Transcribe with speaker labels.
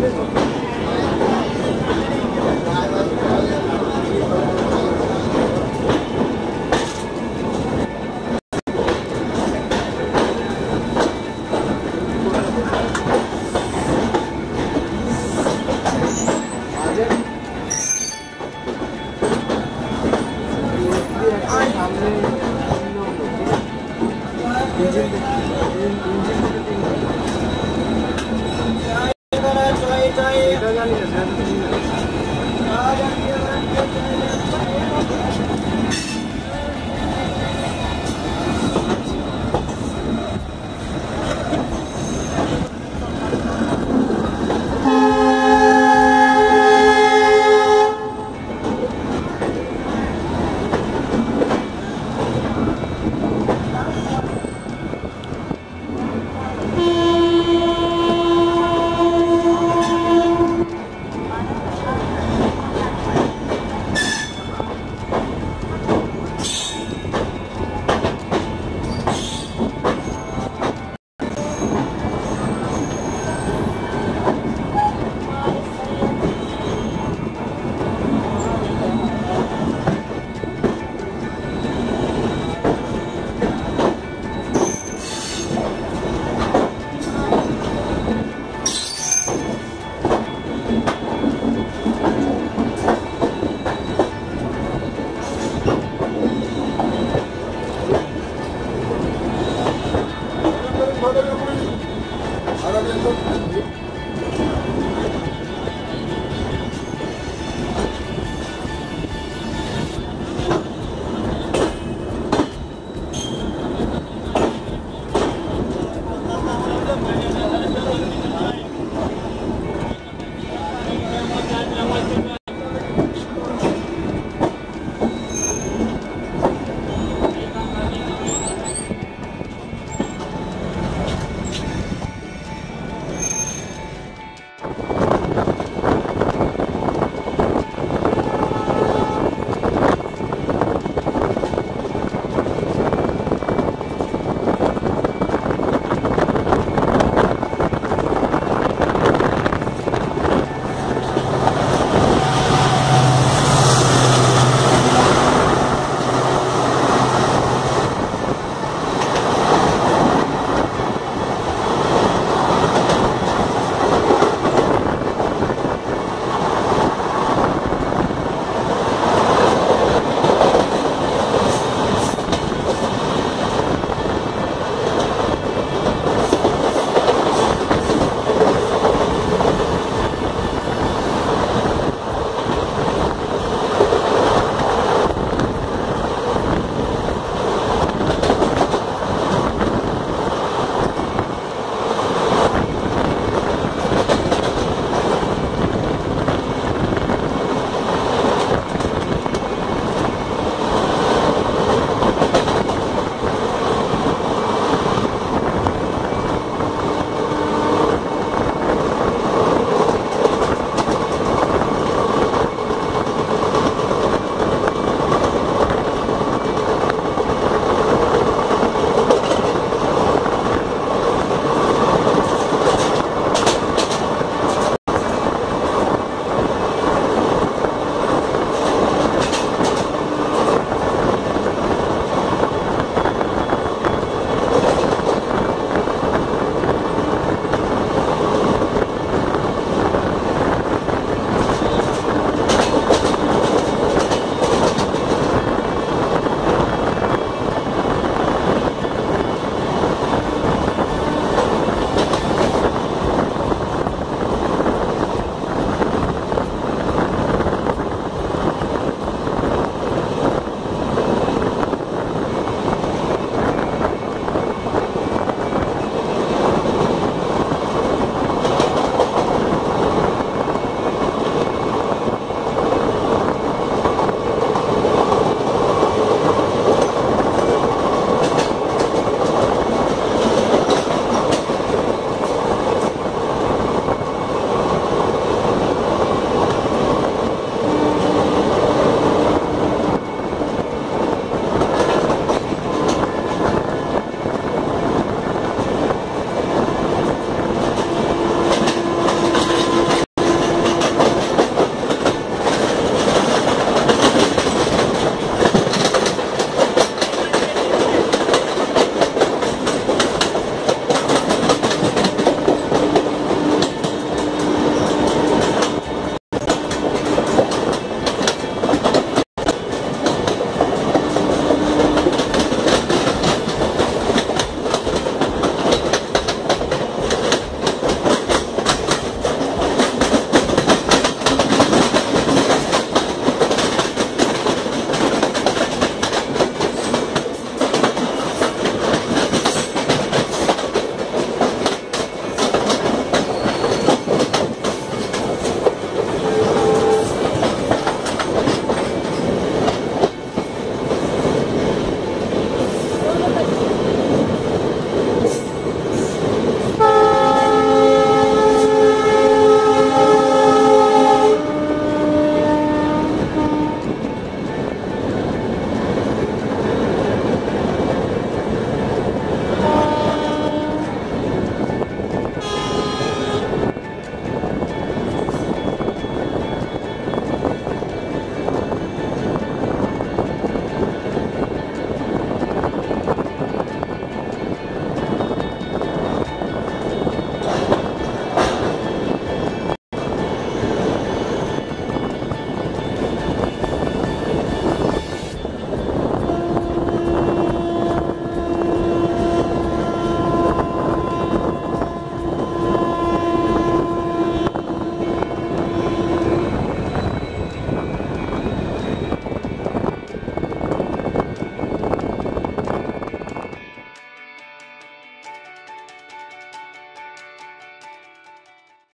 Speaker 1: 네. Obrigado.